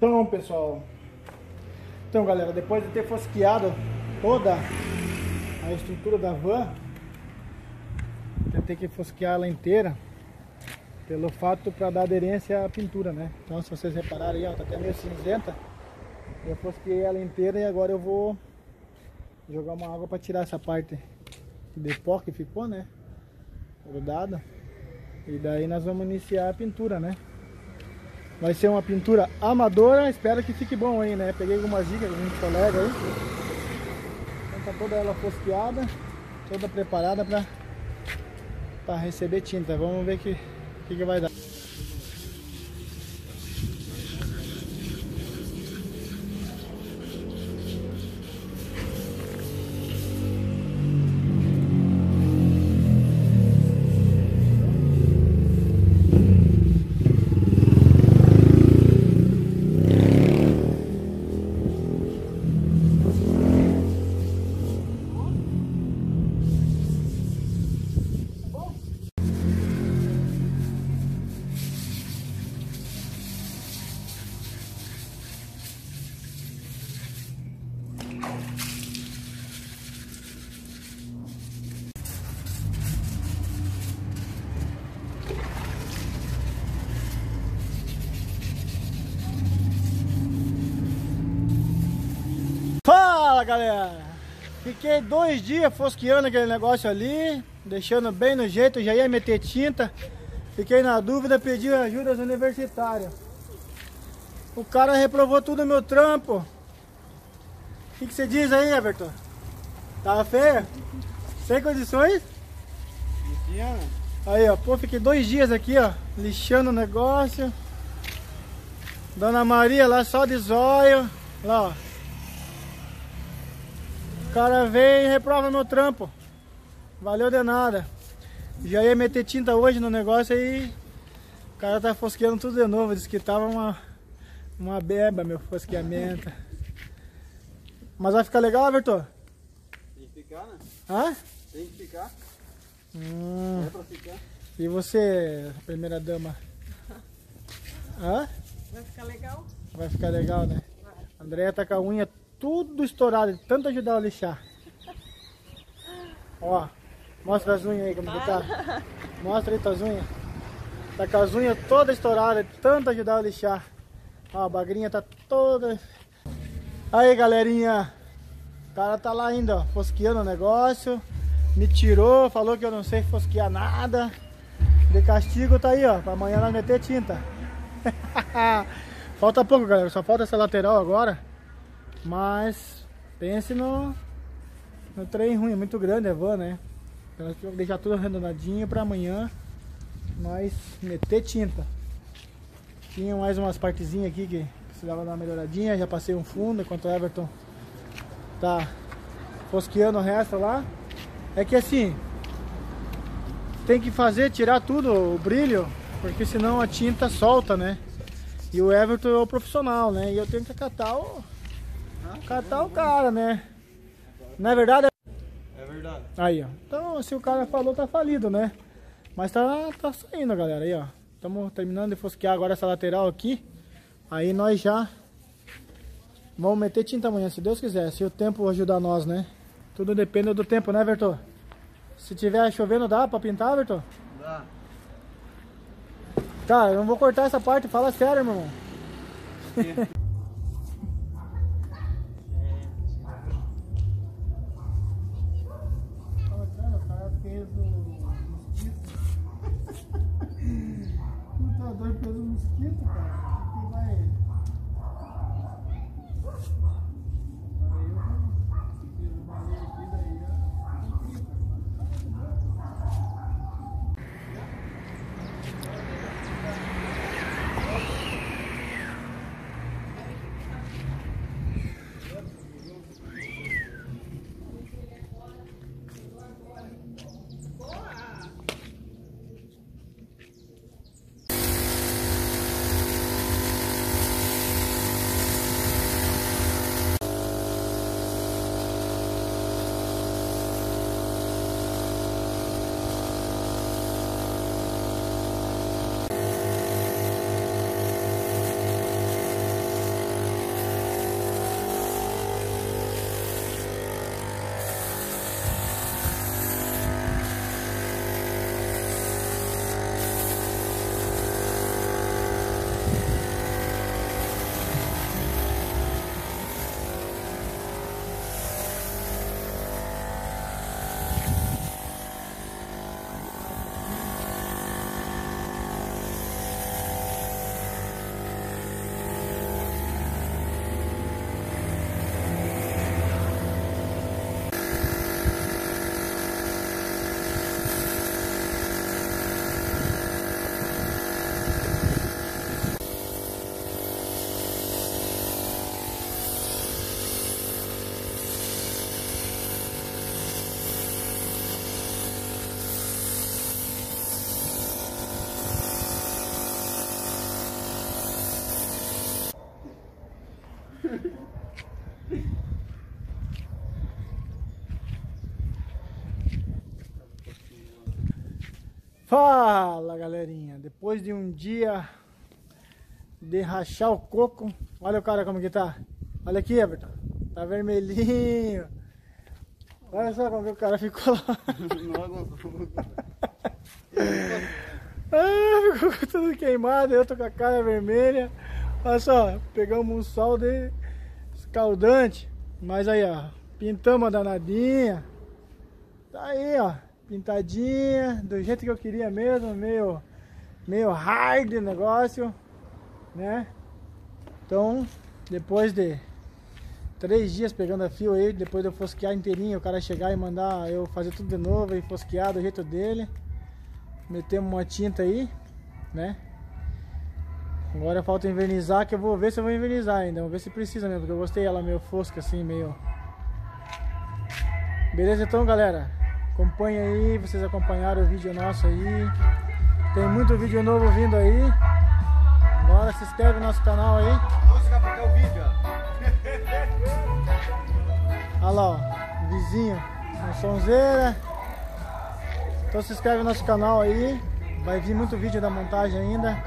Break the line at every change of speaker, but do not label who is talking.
Então, pessoal. Então, galera, depois de ter fosqueado toda a estrutura da van, tentei que fosquear ela inteira pelo fato para dar aderência à pintura, né? Então, se vocês repararem, ó, tá até meio cinzenta. Eu fosqueei ela inteira e agora eu vou jogar uma água para tirar essa parte de pó que ficou, né? Grudada. E daí nós vamos iniciar a pintura, né? Vai ser uma pintura amadora, espero que fique bom aí, né? Peguei algumas dicas com um colega aí. Então tá toda ela fosqueada, toda preparada para receber tinta. Vamos ver que que, que vai dar. Fala galera! Fiquei dois dias fosqueando aquele negócio ali, deixando bem no jeito, já ia meter tinta. Fiquei na dúvida, pedi ajuda aos universitários. O cara reprovou tudo meu trampo. O que, você diz aí, Everton? Tava feia? Sem condições? Aí, ó, pô, fiquei dois dias aqui, ó, lixando o negócio. Dona Maria lá só de zóio. Lá, ó. O cara vem e reprova meu trampo. Valeu de nada. Já ia meter tinta hoje no negócio aí. O cara tá fosqueando tudo de novo. Diz que tava uma, uma beba meu fosqueamento. Mas vai ficar legal, Everton?
Tem que ficar, né?
Hã?
Tem que ficar.
Hum.
É pra ficar.
E você, primeira dama? Hã?
Vai ficar legal?
Vai ficar legal, né? A Andréia tá com a unha tudo estourada, de tanto ajudar a lixar. Ó, mostra as unhas aí como que tá. Mostra aí tuas unhas. Tá com as unhas todas estouradas, de tanto ajudar a lixar. Ó, a bagrinha tá toda... Aí, galerinha. O cara tá lá ainda, ó, fosqueando o negócio. Me tirou, falou que eu não sei fosquear nada. De castigo tá aí, ó, pra amanhã nós meter tinta. falta pouco, galera, só falta essa lateral agora. Mas pense no, no trem ruim, é muito grande a van, né? Então deixar tudo arredondadinho pra amanhã nós meter tinta. Tinha mais umas partezinhas aqui que precisava dar uma melhoradinha, já passei um fundo enquanto o Everton tá fosqueando o resto lá. É que assim, tem que fazer, tirar tudo, o brilho, porque senão a tinta solta, né? E o Everton é o profissional, né? E eu tenho que acatar o, catar o cara, né? Não é verdade?
É verdade.
Aí, ó. Então, se o cara falou, tá falido, né? Mas tá, tá saindo, galera. Aí, ó. Estamos terminando de fosquear agora essa lateral aqui. Aí nós já vamos meter tinta amanhã, se Deus quiser. Se o tempo ajudar nós, né? Tudo depende do tempo, né, Vertor? Se tiver chovendo, dá pra pintar, Vertor?
Dá.
Tá, eu não vou cortar essa parte. Fala sério, meu irmão. Bacana, Fala galerinha, depois de um dia de rachar o coco, olha o cara como que tá. Olha aqui, Everton, tá vermelhinho. Olha só como que o cara ficou lá. ah, ficou tudo queimado, eu tô com a cara vermelha. Olha só, pegamos um sol de escaldante. Mas aí, ó, pintamos a danadinha. Tá aí, ó pintadinha, do jeito que eu queria mesmo, meio, meio hard negócio, né? Então, depois de três dias pegando a fio aí, depois de eu fosquear inteirinho, o cara chegar e mandar eu fazer tudo de novo e fosquear do jeito dele, metemos uma tinta aí, né? Agora falta invernizar, que eu vou ver se eu vou invernizar ainda, vou ver se precisa mesmo, porque eu gostei ela meio fosca assim, meio... Beleza então, galera? Acompanhe aí, vocês acompanharam o vídeo nosso aí. Tem muito vídeo novo vindo aí. Agora se inscreve no nosso canal aí.
Música pra o vídeo,
ó. Olha lá, ó. Vizinho. Um sonzeira. Então se inscreve no nosso canal aí. Vai vir muito vídeo da montagem ainda.